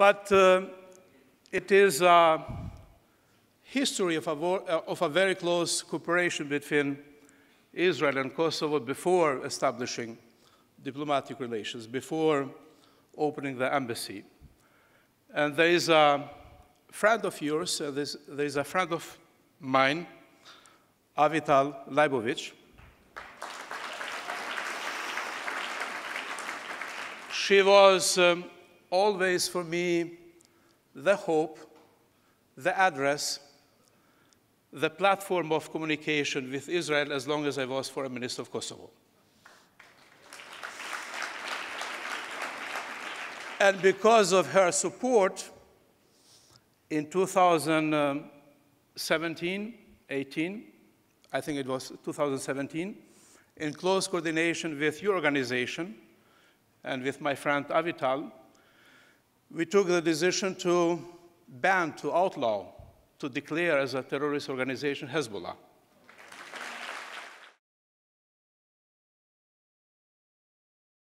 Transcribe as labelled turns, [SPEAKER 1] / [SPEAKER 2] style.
[SPEAKER 1] But uh, it is a history of a, of a very close cooperation between Israel and Kosovo before establishing diplomatic relations, before opening the embassy. And there is a friend of yours, uh, there is a friend of mine, Avital Leibovich. she was um, always for me the hope, the address, the platform of communication with Israel as long as I was foreign minister of Kosovo. and because of her support, in 2017, 18, I think it was 2017, in close coordination with your organization and with my friend Avital, we took the decision to ban, to outlaw, to declare as a terrorist organization Hezbollah.